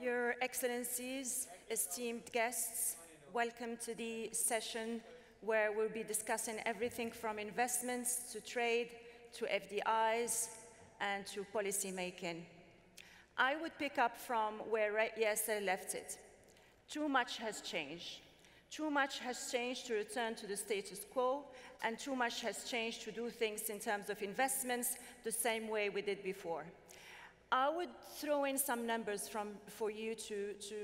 Your Excellencies, esteemed guests, welcome to the session where we'll be discussing everything from investments to trade to FDIs and to policy making. I would pick up from where Yasser left it. Too much has changed. Too much has changed to return to the status quo, and too much has changed to do things in terms of investments the same way we did before. I would throw in some numbers from, for you to, to,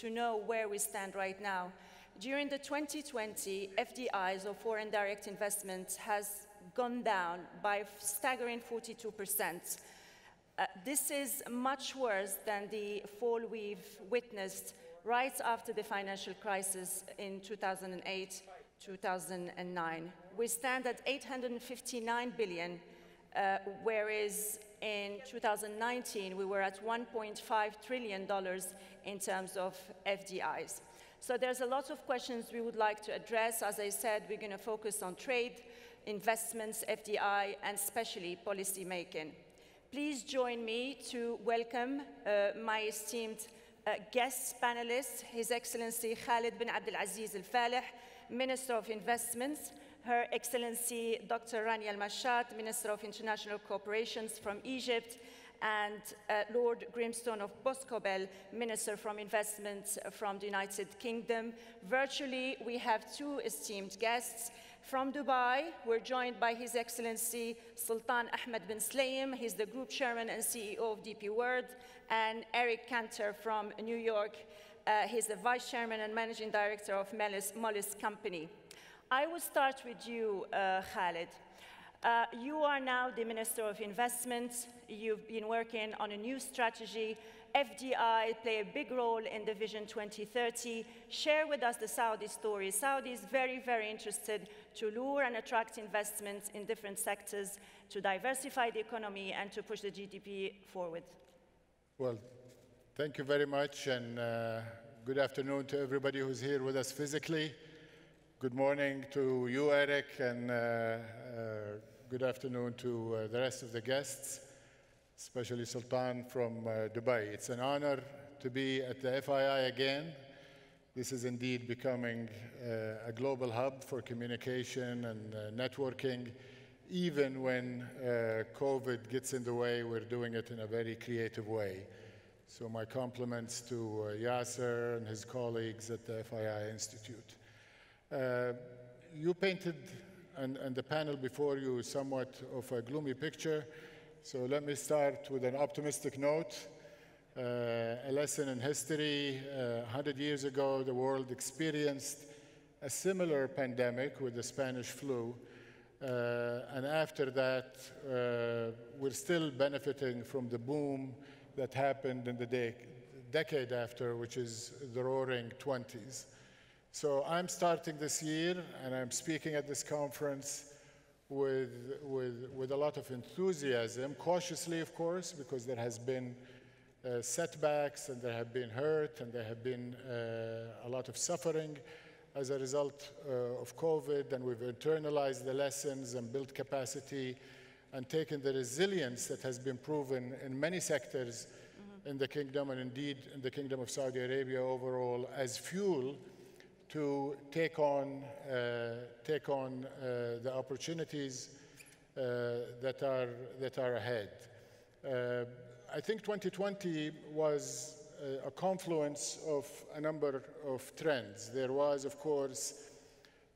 to know where we stand right now. During the 2020, FDIs or foreign direct investment has gone down by staggering 42%. Uh, this is much worse than the fall we've witnessed right after the financial crisis in 2008, 2009. We stand at 859 billion, uh, whereas in 2019 we were at 1.5 trillion dollars in terms of FDIs. So there's a lot of questions we would like to address. As I said, we're going to focus on trade, investments, FDI, and especially policy making. Please join me to welcome uh, my esteemed uh, guest panelist, His Excellency Khalid bin Abdulaziz Al Falih, Minister of Investments, Her Excellency Dr. Rania Al Mashat, Minister of International Cooperations from Egypt, and uh, Lord Grimstone of Boscobel, Minister from Investment from the United Kingdom. Virtually, we have two esteemed guests. From Dubai, we're joined by His Excellency Sultan Ahmed bin Sulayem. He's the Group Chairman and CEO of DP World. And Eric Cantor from New York. Uh, he's the Vice Chairman and Managing Director of Moelis Company. I will start with you, uh, Khalid. Uh, you are now the Minister of Investment. You've been working on a new strategy. FDI play a big role in the Vision 2030. Share with us the Saudi story. Saudi is very, very interested to lure and attract investments in different sectors, to diversify the economy, and to push the GDP forward. Well, thank you very much, and uh, good afternoon to everybody who's here with us physically. Good morning to you, Eric, and uh, uh, good afternoon to uh, the rest of the guests, especially Sultan from uh, Dubai. It's an honor to be at the FII again. This is indeed becoming uh, a global hub for communication and uh, networking. Even when COVID gets in the way, we're doing it in a very creative way. So my compliments to Yasser and his colleagues at the FII Institute. Uh, you painted, and, and, the panel before you, somewhat of a gloomy picture. So let me start with an optimistic note. Uh, a lesson in history. Uh, 100 years ago, the world experienced a similar pandemic with the Spanish flu. Uh, and after that, uh, we're still benefiting from the boom that happened in the de decade after, which is the roaring 20s. So I'm starting this year, and I'm speaking at this conference with, with, with a lot of enthusiasm, cautiously, of course, because there has been uh, setbacks, and there have been hurt, and there have been uh, a lot of suffering as a result uh, of COVID, and we've internalized the lessons and built capacity and taken the resilience that has been proven in many sectors mm-hmm. in the kingdom, and indeed in the kingdom of Saudi Arabia overall, as fuel to take on, uh, take on uh, the opportunities uh, that, are, that are ahead. I think 2020 was a confluence of a number of trends. There was, of course,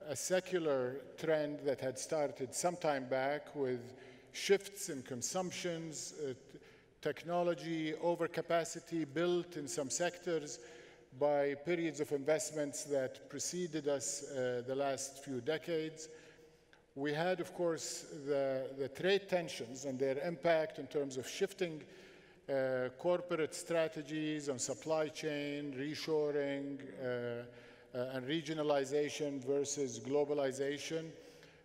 a secular trend that had started some time back with shifts in consumptions, uh, technology, overcapacity built in some sectors, by periods of investments that preceded us uh, the last few decades. We had, of course, the, the trade tensions and their impact in terms of shifting uh, corporate strategies on supply chain, reshoring, uh, uh and regionalization versus globalization,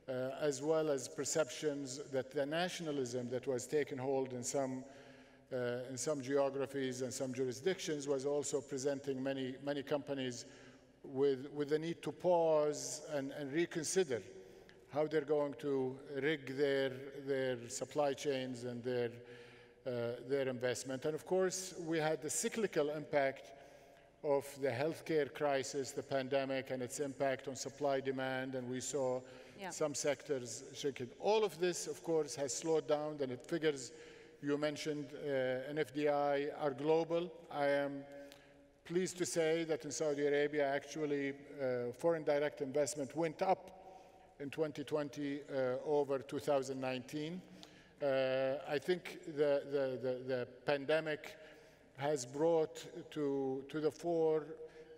uh, as well as perceptions that the nationalism that was taken hold in some uh, in some geographies and some jurisdictions was also presenting many, many companies with, with the need to pause and, and reconsider how they're going to rig their, their supply chains and their, their investment. And of course, we had the cyclical impact of the healthcare crisis, the pandemic, and its impact on supply demand, and we saw yeah. some sectors shaking. All of this, of course, has slowed down, and it figures you mentioned uh, in FDI are global. I am pleased to say that in Saudi Arabia, actually, uh, foreign direct investment went up in 2020 uh, over 2019. Uh, I think the, the, the, the pandemic has brought to, to the fore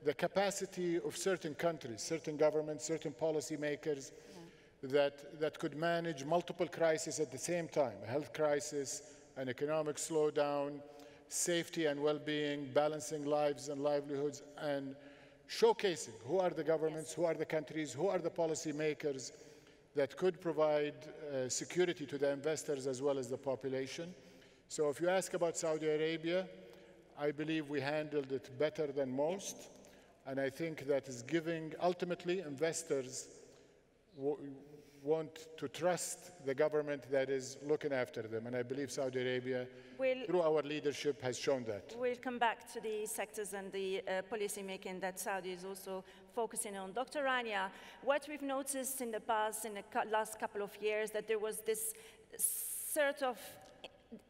the capacity of certain countries, certain governments, certain policymakers yeah. that, that could manage multiple crises at the same time, a health crisis, an economic slowdown, safety and well-being, balancing lives and livelihoods, and showcasing who are the governments, who are the countries, who are the policymakers that could provide uh, security to the investors as well as the population. So if you ask about Saudi Arabia, I believe we handled it better than most. And I think that is giving, ultimately, investors want to trust the government that is looking after them. And I believe Saudi Arabia, we'll, through our leadership, has shown that. We'll come back to the sectors and the uh, policy making that Saudi is also focusing on. Dr. Rania, what we've noticed in the past, in the last couple of years, that there was this sort of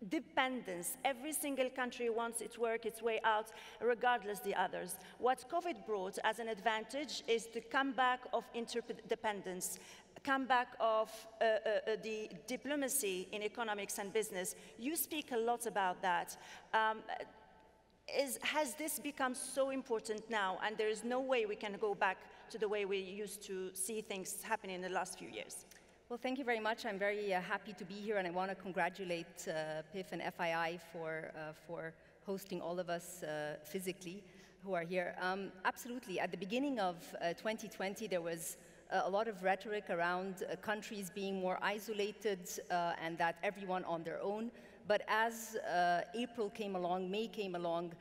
dependence. Every single country wants its work its way out, regardless the others. What COVID brought as an advantage is the comeback of interdependence, comeback of uh, uh, uh, the diplomacy in economics and business. You speak a lot about that. Um, is, has this become so important now and there is no way we can go back to the way we used to see things happen in the last few years? Well, thank you very much. I'm very uh, happy to be here, and I want to congratulate uh, PIF and FII for, uh, for hosting all of us physically who are here. Um, absolutely. At the beginning of 2020, uh, there was uh, a lot of rhetoric around countries being more isolated and that everyone on their own. But as April came along, May came along,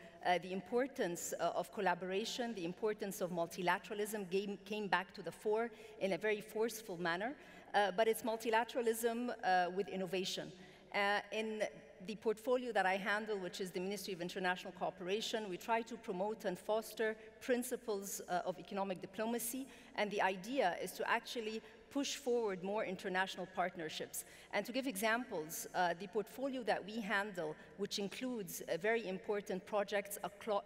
the importance of collaboration, the importance of multilateralism came, came back to the fore in a very forceful manner uh, but it's multilateralism uh, with innovation. Uh, in the portfolio that I handle, which is the Ministry of International Cooperation, we try to promote and foster principles uh, of economic diplomacy, and the idea is to actually push forward more international partnerships. And to give examples, uh, the portfolio that we handle, which includes uh, very important projects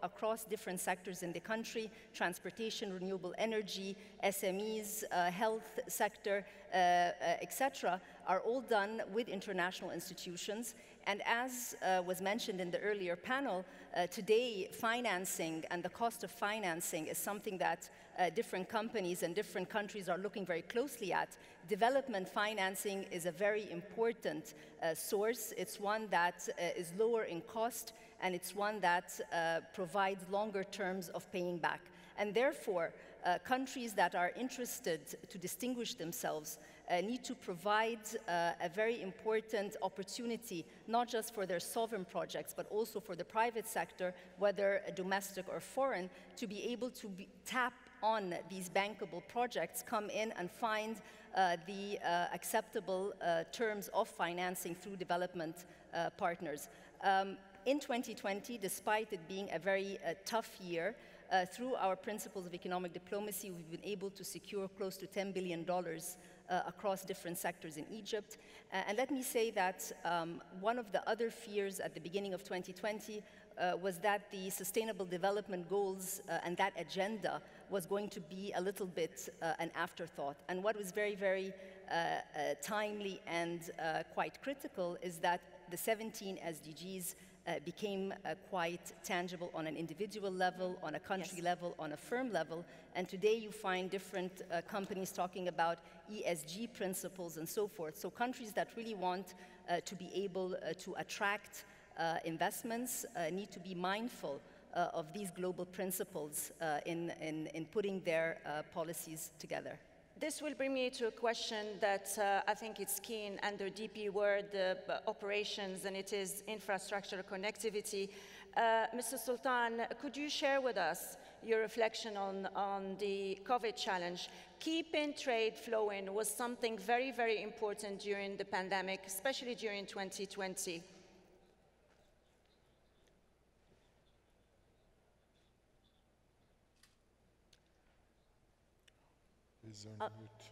across different sectors in the country, transportation, renewable energy, SMEs, uh, health sector, uh, uh, etc., are all done with international institutions. And as uh, was mentioned in the earlier panel, uh, today financing and the cost of financing is something that uh, different companies and different countries are looking very closely at. Development financing is a very important uh, source. It's one that uh, is lower in cost and it's one that uh, provides longer terms of paying back. And therefore, countries that are interested to distinguish themselves uh, need to provide uh, a very important opportunity, not just for their sovereign projects, but also for the private sector, whether domestic or foreign, to be able to be, tap on these bankable projects, come in and find uh, the uh, acceptable uh, terms of financing through development uh, partners. Um, in 2020, despite it being a very tough year, through our principles of economic diplomacy, we've been able to secure close to $10 billion uh, across different sectors in Egypt. Uh, and let me say that um, one of the other fears at the beginning of 2020 uh, was that the Sustainable Development Goals uh, and that agenda was going to be a little bit uh, an afterthought. And what was very, very uh, timely and quite critical is that the 17 SDGs uh, became uh, quite tangible on an individual level, on a country yes. level, on a firm level. And today you find different uh, companies talking about ESG principles and so forth. So countries that really want uh, to be able uh, to attract uh, investments need to be mindful of these global principles in, in, in, putting their policies together. This will bring me to a question that uh, I think it's key under DP World uh, operations and it is infrastructure connectivity. Uh, Mr. Sultan, could you share with us your reflection on, on the COVID challenge? Keeping trade flowing was something very, very important during the pandemic, especially during 2020. On Uh, mute.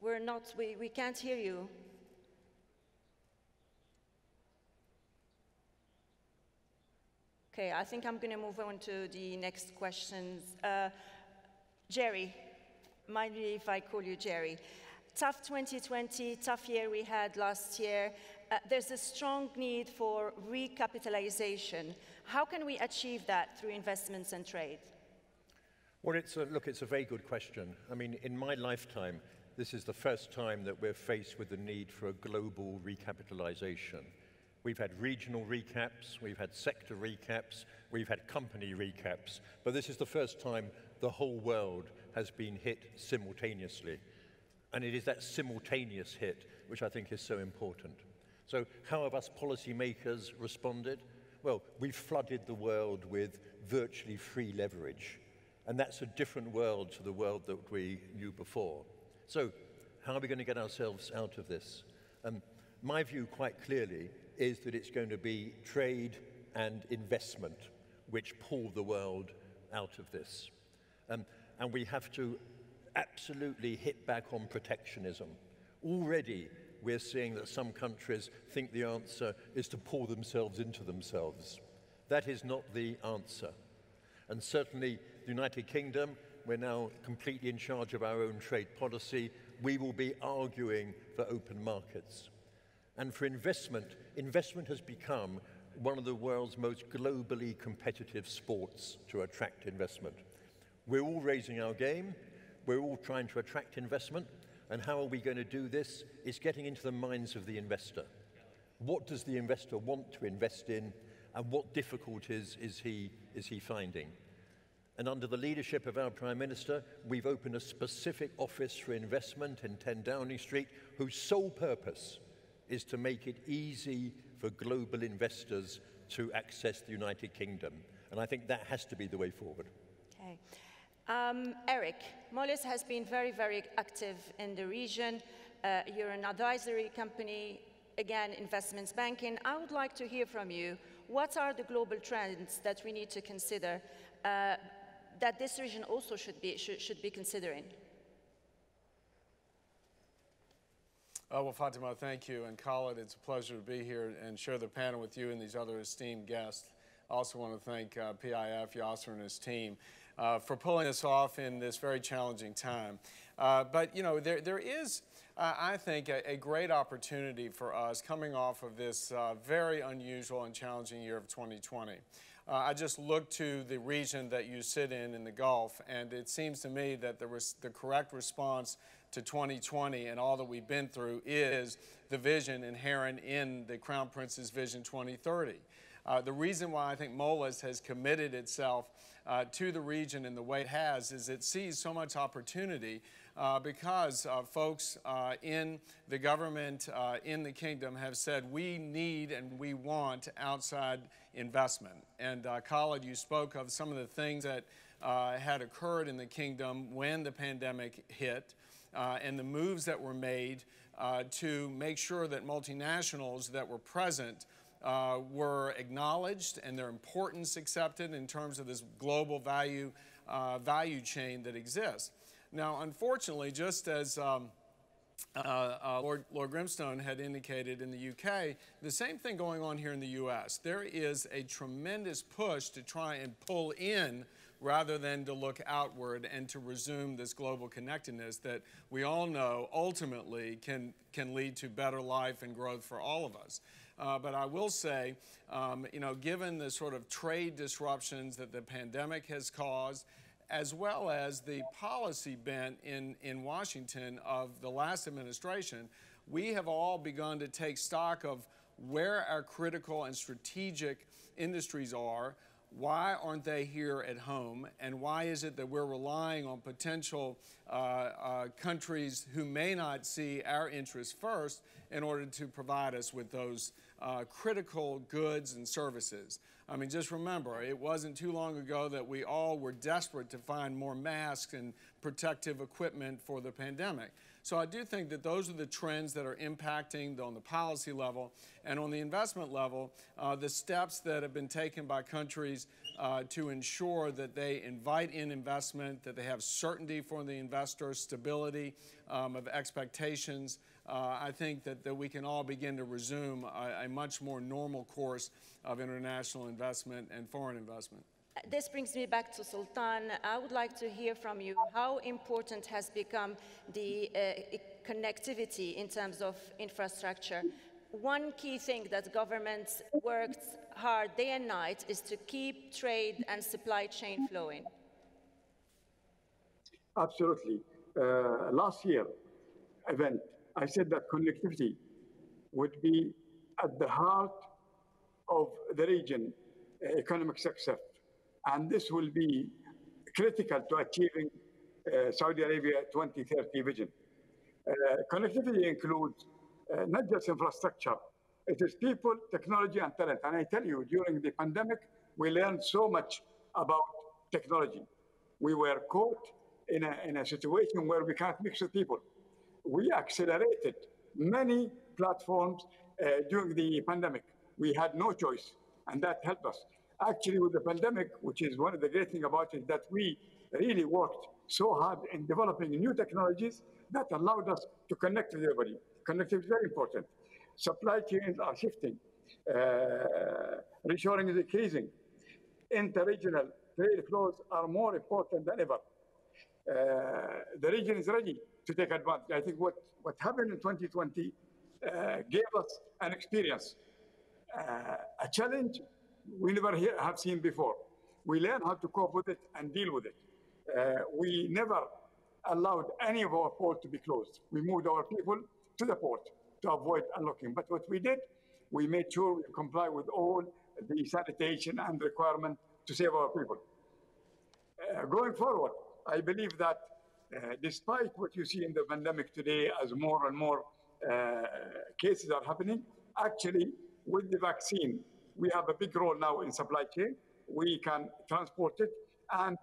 We're not, we, we can't hear you. Okay, I think I'm going to move on to the next questions. Uh, Gerry, mind me if I call you Gerry. Tough 2020, tough year we had last year. Uh, there's a strong need for recapitalization. How can we achieve that through investments and trade? Well, it's a, look, it's a very good question. I mean, in my lifetime, this is the first time that we're faced with the need for a global recapitalization. We've had regional recaps, we've had sector recaps, we've had company recaps, but this is the first time the whole world has been hit simultaneously. And it is that simultaneous hit which I think is so important. So, how have us policymakers responded? Well, we've flooded the world with virtually free leverage. And that's a different world to the world that we knew before. So, how are we going to get ourselves out of this? Um, my view, quite clearly, is that it's going to be trade and investment which pull the world out of this. Um, and we have to absolutely hit back on protectionism. Already, we're seeing that some countries think the answer is to pull themselves into themselves. That is not the answer. And certainly, the United Kingdom, we're now completely in charge of our own trade policy. We will be arguing for open markets. And for investment, investment has become one of the world's most globally competitive sports to attract investment. We're all raising our game, we're all trying to attract investment, and how are we going to do this? It's getting into the minds of the investor. What does the investor want to invest in, and what difficulties is he, is he finding? And under the leadership of our Prime Minister, we've opened a specific office for investment in 10 Downing Street, whose sole purpose is to make it easy for global investors to access the United Kingdom. And I think that has to be the way forward. Okay. Um, Eric, Moelis has been very, very active in the region. Uh, you're an advisory company, again, investments banking. I would like to hear from you. What are the global trends that we need to consider uh, that this region also should be, should, should be considering? Uh, well, Fatima, thank you. And Khalid, it's a pleasure to be here and share the panel with you and these other esteemed guests. I also want to thank uh, PIF, Yasser, and his team uh, for pulling this off in this very challenging time. Uh, but, you know, there, there is, uh, I think, a, a, great opportunity for us coming off of this uh, very unusual and challenging year of 2020. I just looked to the region that you sit in, in the Gulf, and it seems to me that was the correct response to 2020 and all that we've been through is the vision inherent in the Crown Prince's Vision 2030. Uh, the reason why I think Moelis has committed itself uh, to the region in the way it has is it sees so much opportunity uh, because uh, folks uh, in the government, uh, in the kingdom, have said we need and we want outside investment. And Khalid, you spoke of some of the things that had occurred in the kingdom when the pandemic hit uh, and the moves that were made uh, to make sure that multinationals that were present uh, were acknowledged and their importance accepted in terms of this global value, uh, value chain that exists. Now, unfortunately, just as um, uh, uh, Lord, Lord, Grimstone had indicated in the UK, the same thing going on here in the US. There is a tremendous push to try and pull in rather than to look outward and to resume this global connectedness that we all know ultimately can, can lead to better life and growth for all of us. Uh, but I will say, um, you know, given the sort of trade disruptions that the pandemic has caused, as well as the policy bent in, in Washington of the last administration, we have all begun to take stock of where our critical and strategic industries are, why aren't they here at home? And why is it that we're relying on potential uh, uh, countries who may not see our interests first in order to provide us with those uh, critical goods and services? I mean, just remember, it wasn't too long ago that we all were desperate to find more masks and protective equipment for the pandemic. So I do think that those are the trends that are impacting on the policy level and on the investment level, uh, the steps that have been taken by countries uh, to ensure that they invite in investment, that they have certainty for the investor, stability um, of expectations. Uh, I think that, that we can all begin to resume a, a much more normal course of international investment and foreign investment. This brings me back to Sultan. I would like to hear from you how important has become the uh, connectivity in terms of infrastructure. One key thing that governments worked hard day and night is to keep trade and supply chain flowing. Absolutely. Uh, last year event, I said that connectivity would be at the heart of the region uh, economic success. And this will be critical to achieving uh, Saudi Arabia 2030 vision. Uh, connectivity includes uh, not just infrastructure, it is people, technology, and talent. And I tell you, during the pandemic, we learned so much about technology. We were caught in a, in a situation where we can't mix with people. We accelerated many platforms uh, during the pandemic. We had no choice, and that helped us. Actually, with the pandemic, which is one of the great things about it, that we really worked so hard in developing new technologies that allowed us to connect with everybody. Connectivity is very important. Supply chains are shifting. Uh, reshoring is increasing. Interregional trade flows are more important than ever. Uh, the region is ready to take advantage. I think what, what happened in 2020 uh, gave us an experience, uh, a challenge we never hear, have seen before. We learn how to cope with it and deal with it. Uh, we never allowed any of our ports to be closed. We moved our people to the port to avoid unlocking. But what we did, we made sure we comply with all the sanitation and requirement to save our people. Uh, going forward, I believe that uh, despite what you see in the pandemic today as more and more uh, cases are happening, actually with the vaccine, we have a big role now in supply chain. We can transport it. And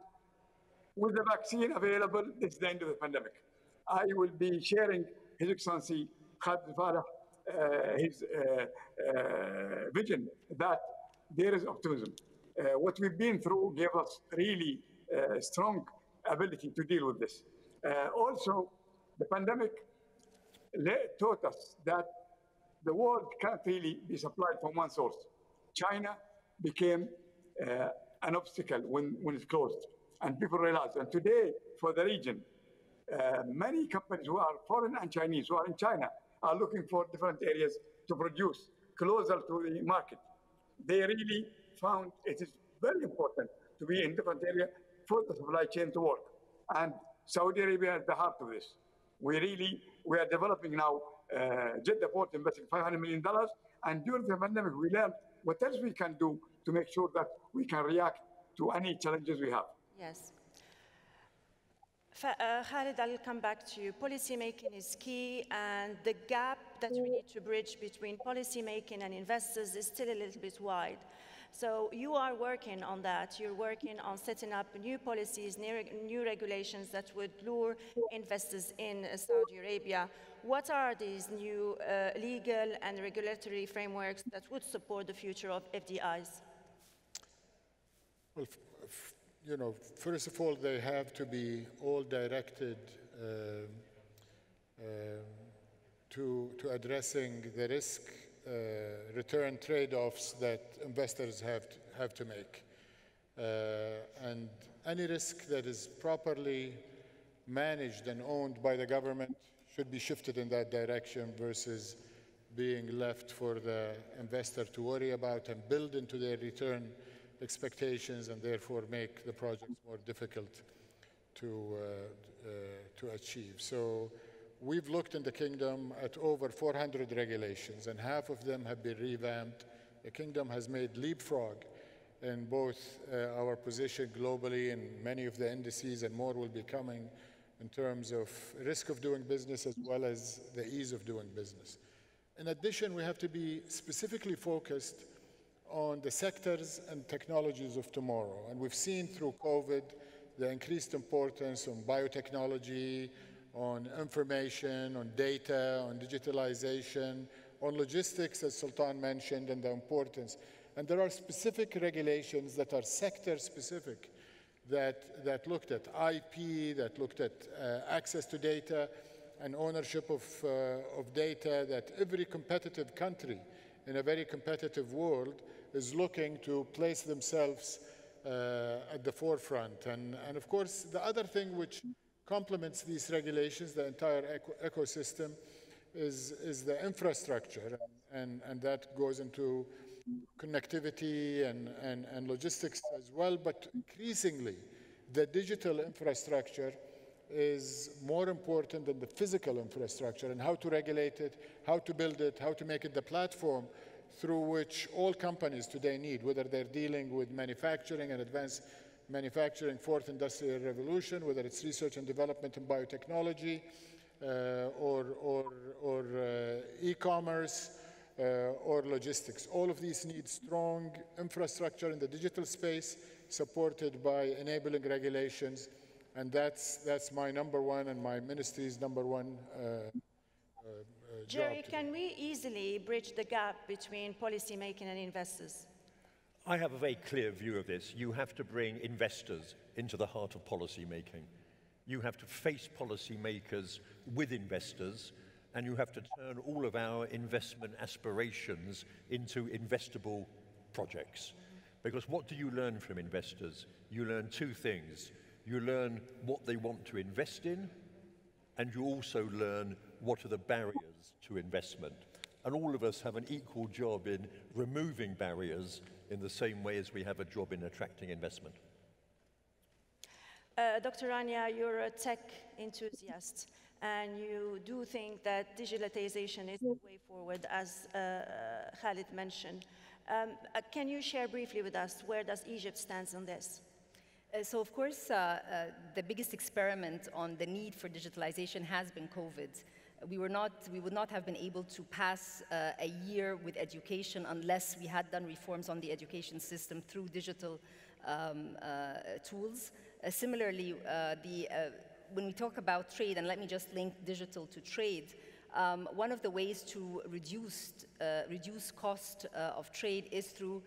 with the vaccine available, it's the end of the pandemic. I will be sharing His Excellency Khalid Falih, uh, his uh, uh, vision that there is optimism. What we've been through gave us really strong ability to deal with this. Uh, also, the pandemic taught us that the world can't really be supplied from one source. China became uh, an obstacle when, when it closed, and people realized. And today, for the region, uh, many companies who are foreign and Chinese who are in China are looking for different areas to produce closer to the market. They really found it is very important to be in different areas for the supply chain to work. And Saudi Arabia is the heart of this. We really, we are developing now uh, Jeddah Port investing $500 million. And during the pandemic, we learned what else we can do to make sure that we can react to any challenges we have. Yes. Uh, Khalid, I'll come back to you. Policy making is key, and the gap that we need to bridge between policy making and investors is still a little bit wide. So you are working on that. You're working on setting up new policies, new regulations that would lure investors in Saudi Arabia. What are these new uh, legal and regulatory frameworks that would support the future of FDIs? Well, you know, first of all, they have to be all directed uh, uh, to, to addressing the risk uh, return trade-offs that investors have to, have to make. Uh, and any risk that is properly managed and owned by the government should be shifted in that direction versus being left for the investor to worry about and build into their return expectations and therefore make the projects more difficult to, uh, uh, to achieve. So we've looked in the kingdom at over 400 regulations and half of them have been revamped. The kingdom has made leapfrog in both uh, our position globally and many of the indices and more will be coming in terms of risk of doing business as well as the ease of doing business. In addition, we have to be specifically focused on the sectors and technologies of tomorrow. And we've seen through COVID the increased importance on biotechnology, on information, on data, on digitalization, on logistics, as Sultan mentioned, and the importance. And there are specific regulations that are sector specific that, that looked at IP, that looked at uh, access to data and ownership of, uh, of data, that every competitive country in a very competitive world is looking to place themselves uh, at the forefront. And, and of course, the other thing which complements these regulations, the entire eco ecosystem, is, is the infrastructure. And, and that goes into connectivity and, and, and logistics as well. But increasingly, the digital infrastructure is more important than the physical infrastructure and how to regulate it, how to build it, how to make it the platform through which all companies today need, whether they're dealing with manufacturing and advanced manufacturing, fourth industrial revolution, whether it's research and development in biotechnology uh, or, or, or uh, e-commerce uh, or logistics. All of these need strong infrastructure in the digital space supported by enabling regulations and that's, that's my number one and my ministry's number one uh, uh, Gerry, can we easily bridge the gap between policymaking and investors? I have a very clear view of this. You have to bring investors into the heart of policy making. You have to face policymakers with investors, and you have to turn all of our investment aspirations into investable projects. Because what do you learn from investors? You learn two things. You learn what they want to invest in, and you also learn what are the barriers to investment. And all of us have an equal job in removing barriers in the same way as we have a job in attracting investment. Uh, Dr. Rania, you're a tech enthusiast, and you do think that digitalization is the way forward, as uh, uh, Khalid mentioned. Um, uh, can you share briefly with us where does Egypt stand on this? Uh, so of course, uh, uh, the biggest experiment on the need for digitalization has been COVID. We, were not, we would not have been able to pass uh, a year with education unless we had done reforms on the education system through digital um, uh, tools. Uh, similarly, the, when we talk about trade, and let me just link digital to trade, um, one of the ways to reduce, reduce cost of trade is through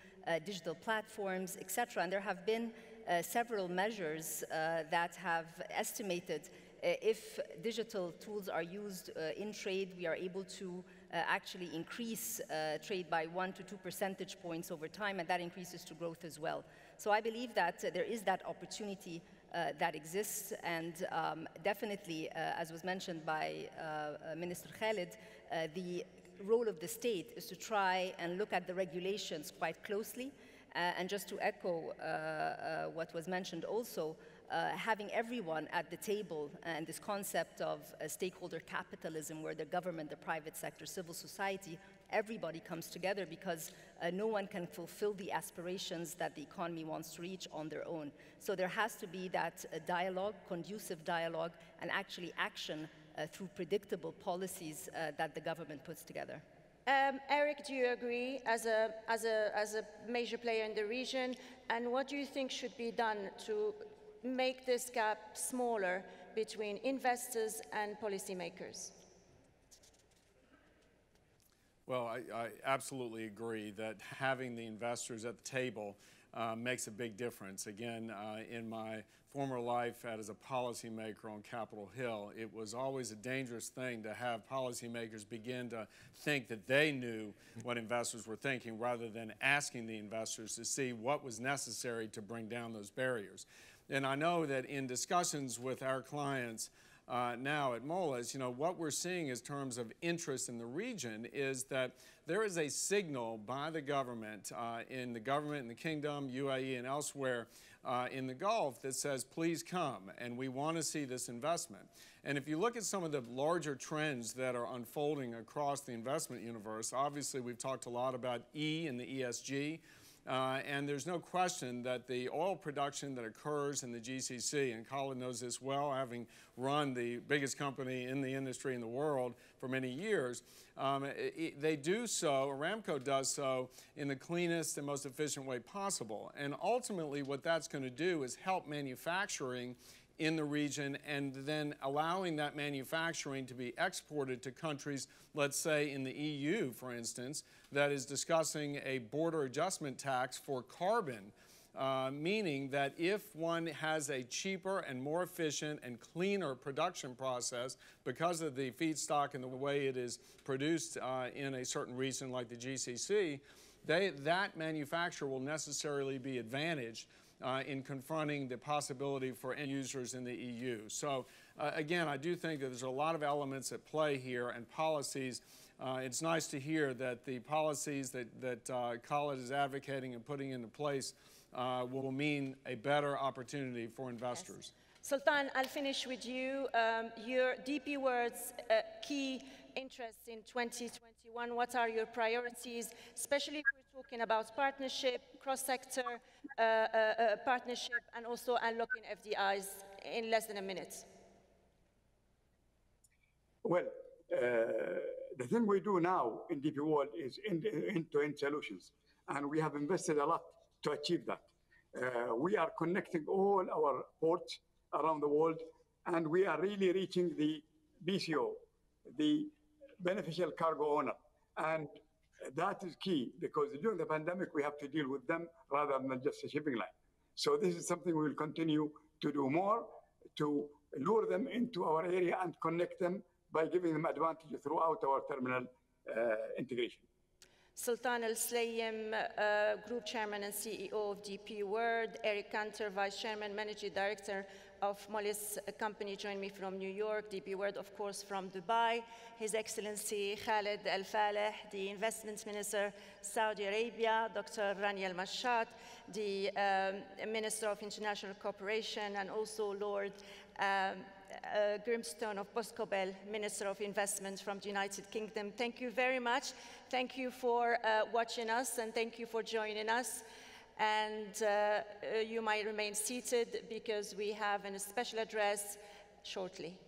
digital platforms, etc. And there have been uh, several measures uh, that have estimated uh, if digital tools are used in trade, we are able to actually increase trade by one to two percentage points over time, and that increases to growth as well. So I believe that there is that opportunity uh, that exists. And um, definitely, uh, as was mentioned by uh, Minister Khalid, the role of the state is to try and look at the regulations quite closely uh, and just to echo uh, uh, what was mentioned also, uh, having everyone at the table and this concept of stakeholder capitalism where the government, the private sector, civil society, everybody comes together because uh, no one can fulfill the aspirations that the economy wants to reach on their own. So there has to be that uh, dialogue, conducive dialogue, and actually action uh, through predictable policies that the government puts together. Um, Eric, do you agree as a, as, a, as a major player in the region? And what do you think should be done to make this gap smaller between investors and policymakers? Well, I, I, absolutely agree that having the investors at the table uh, makes a big difference. Again, uh, in my former life as a policymaker on Capitol Hill, it was always a dangerous thing to have policymakers begin to think that they knew what investors were thinking rather than asking the investors to see what was necessary to bring down those barriers. And I know that in discussions with our clients, uh, now at Moelis, you know, what we're seeing in terms of interest in the region is that there is a signal by the government, uh, in the government in the kingdom, UAE, and elsewhere uh, in the Gulf that says, please come, and we want to see this investment. And if you look at some of the larger trends that are unfolding across the investment universe, obviously we've talked a lot about E and the ESG. Uh, and there's no question that the oil production that occurs in the GCC, and Khalid knows this well, having run the biggest company in the industry in the world for many years, um, it, they do so, Aramco does so, in the cleanest and most efficient way possible. And ultimately, what that's going to do is help manufacturing in the region and then allowing that manufacturing to be exported to countries, let's say in the EU, for instance, that is discussing a border adjustment tax for carbon. Uh, meaning that if one has a cheaper and more efficient and cleaner production process because of the feedstock and the way it is produced uh, in a certain region like the GCC, they, that manufacturer will necessarily be advantaged uh, in confronting the possibility for end users in the EU. So uh, again, I do think that there's a lot of elements at play here and policies. Uh, it's nice to hear that the policies that, that uh, Khalid is advocating and putting into place uh, will mean a better opportunity for investors. Yes. Sultan, I'll finish with you. Um, your DP World's, uh, key interests in 2021, what are your priorities, especially if we're talking about partnership, cross-sector uh, uh, uh, partnership, and also unlocking FDIs in less than a minute? Well, uh, the thing we do now in DP World is end-to-end -end solutions, and we have invested a lot to achieve that. Uh, we are connecting all our ports around the world, and we are really reaching the BCO, the beneficial cargo owner. And that is key because during the pandemic, we have to deal with them rather than just a shipping line. So this is something we will continue to do more to lure them into our area and connect them by giving them advantage throughout our terminal uh, integration. Sultan Al Sulayem, uh, Group Chairman and CEO of DP World, Eric Cantor, Vice Chairman, Managing Director of Moelis Company, joined me from New York, DP World, of course, from Dubai, His Excellency Khalid Al Falih, the Investment Minister, Saudi Arabia, Dr. Rania Al Mashat, the um, Minister of International Cooperation, and also Lord um, uh, Grimstone of Boscobel, Minister of Investment from the United Kingdom. Thank you very much. Thank you for uh, watching us and thank you for joining us. And uh, uh you might remain seated because we have a special address shortly.